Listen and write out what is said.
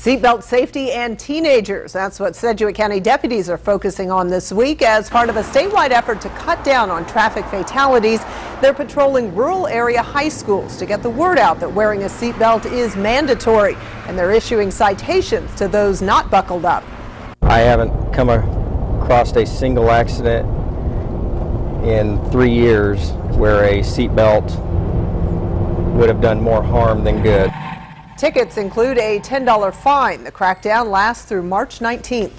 Seatbelt safety and teenagers. That's what Sedgwick County deputies are focusing on this week as part of a statewide effort to cut down on traffic fatalities. They're patrolling rural area high schools to get the word out that wearing a seatbelt is mandatory, and they're issuing citations to those not buckled up. I haven't come across a single accident in three years where a seatbelt would have done more harm than good. Tickets include a $10 fine. The crackdown lasts through March 19th.